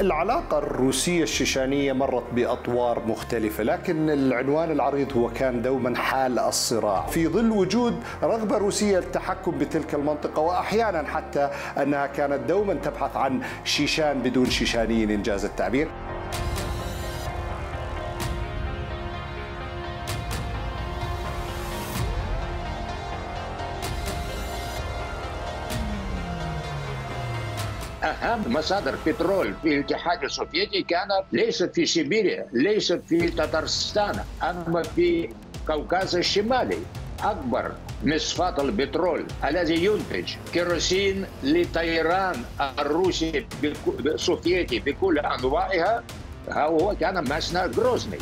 العلاقة الروسية الشيشانية مرت بأطوار مختلفة لكن العنوان العريض هو كان دوما حال الصراع. في ظل وجود رغبة روسية للتحكم بتلك المنطقة وأحيانا حتى أنها كانت دوما تبحث عن شيشان بدون شيشانيين إنجاز التعبير. أهم مصادر بترول في الاتحاد السوفيتي كانت ليست في سيبيريا ليست في تتارستان أما في كوكاز الشمالي. أكبر مصفات البترول الذي ينتج كيروسين لطيران الروسي السوفيتي بكل أنواعها هو كان مصنع جروزني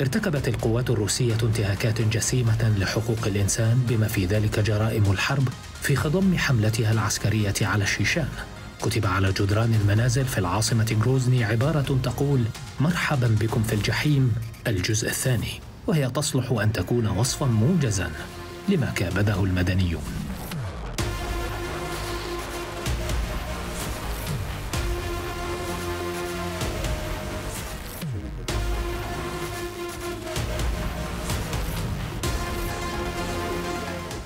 ارتكبت القوات الروسية انتهاكات جسيمة لحقوق الإنسان بما في ذلك جرائم الحرب في خضم حملتها العسكرية على الشيشان كتب على جدران المنازل في العاصمة غروزني عبارة تقول مرحبا بكم في الجحيم. الجزء الثاني. وهي تصلح أن تكون وصفا موجزا لما كابده المدنيون.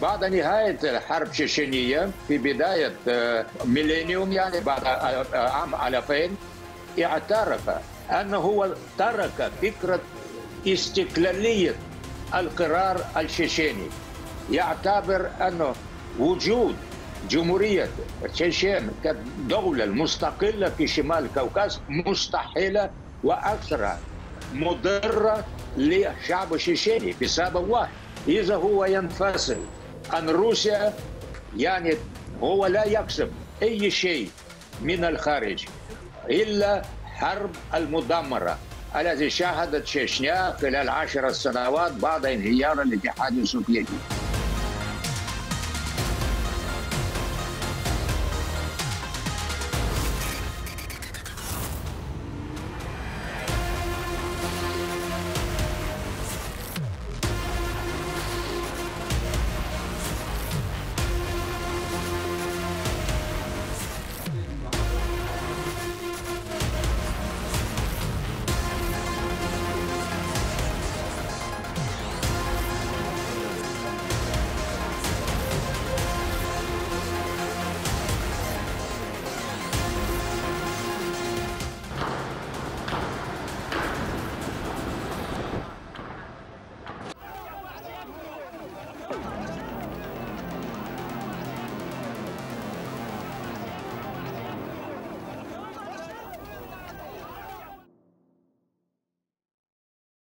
بعد نهاية الحرب الشيشينية في بداية آه، ميلينيوم يعني بعد آه، آه، عام 2000 اعترف أنه هو ترك فكرة استقلالية القرار الشيشيني يعتبر أنه وجود جمهورية تشيشين كدولة مستقلة في شمال الكوكاز مستحيلة وأكثر مضرة للشعب الشيشيني بسبب واحد إذا هو ينفصل عن روسيا يعني هو لا يكسب أي شيء من الخارج إلا حرب المدمرة. التي شهدت تشيشنيا خلال عشر سنوات بعد انهيار الاتحاد السوفيتي.